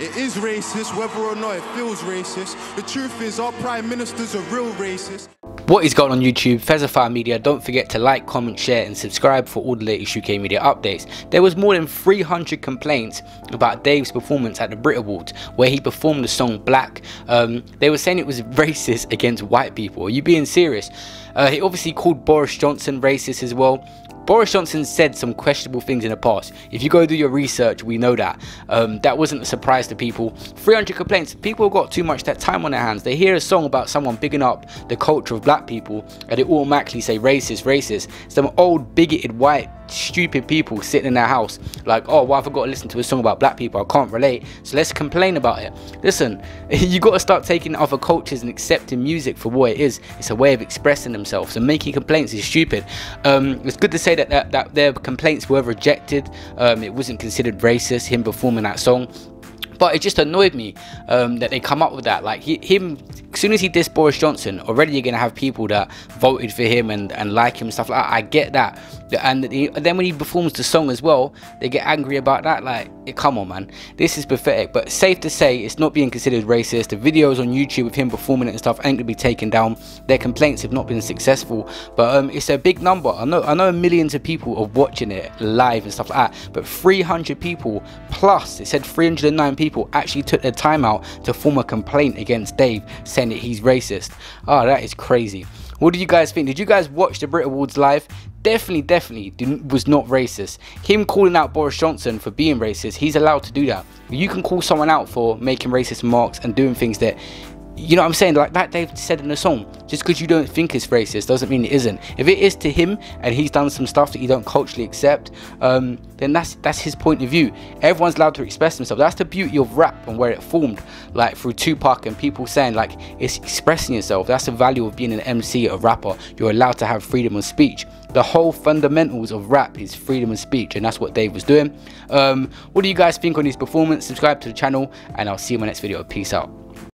It is racist, whether or not it feels racist. The truth is, our prime minister's a real racist. What is going on YouTube? Fesify Media. Don't forget to like, comment, share and subscribe for all the latest UK media updates. There was more than 300 complaints about Dave's performance at the Brit Awards where he performed the song Black. Um, they were saying it was racist against white people. Are you being serious? Uh, he obviously called Boris Johnson racist as well. Boris Johnson said some questionable things in the past. If you go do your research, we know that. Um, that wasn't a surprise to people. 300 complaints. People got too much that time on their hands. They hear a song about someone bigging up the culture of black people and they automatically say racist, racist. Some old bigoted white stupid people sitting in their house like oh why well i've got to listen to a song about black people? I can't relate. So let's complain about it. Listen you got to start taking other cultures and accepting music for what it is. It's a way of expressing themselves and making complaints is stupid. Um, it's good to say that, that, that their complaints were rejected. Um, it wasn't considered racist him performing that song. But it just annoyed me um, that they come up with that. Like he, him as soon as he dissed Boris Johnson, already you're gonna have people that voted for him and, and like him and stuff like that. I get that, and he, then when he performs the song as well, they get angry about that. Like, come on, man, this is pathetic. But safe to say, it's not being considered racist. The videos on YouTube of him performing it and stuff ain't gonna be taken down. Their complaints have not been successful, but um, it's a big number. I know, I know, millions of people are watching it live and stuff like that. But 300 people plus, it said 309 people actually took their time out to form a complaint against Dave, saying saying that he's racist. Oh, that is crazy. What do you guys think? Did you guys watch the Brit Awards live? Definitely, definitely was not racist. Him calling out Boris Johnson for being racist, he's allowed to do that. You can call someone out for making racist remarks and doing things that you know what I'm saying? Like that Dave said in the song, just because you don't think it's racist doesn't mean it isn't. If it is to him and he's done some stuff that you don't culturally accept, um, then that's that's his point of view. Everyone's allowed to express themselves. That's the beauty of rap and where it formed, like through Tupac and people saying like it's expressing yourself. That's the value of being an MC, a rapper. You're allowed to have freedom of speech. The whole fundamentals of rap is freedom of speech, and that's what Dave was doing. Um, what do you guys think on his performance? Subscribe to the channel, and I'll see you in my next video. Peace out.